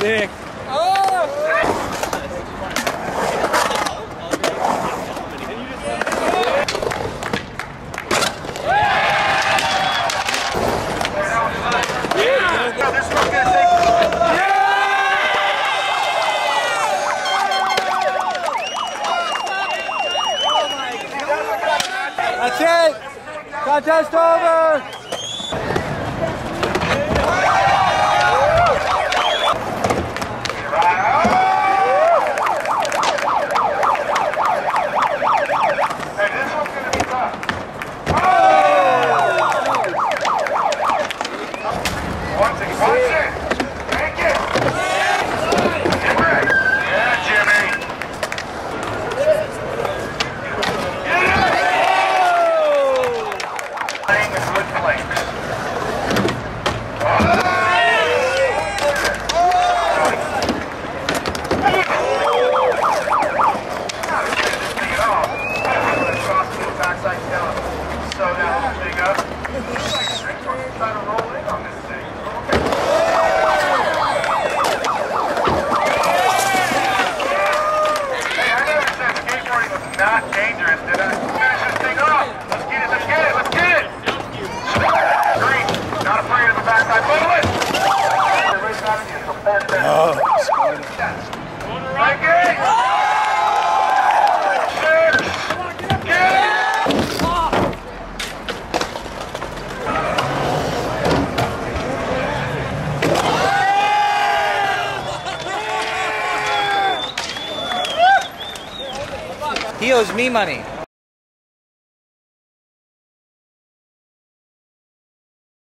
Nick. That's it. Contest over. He owes me money.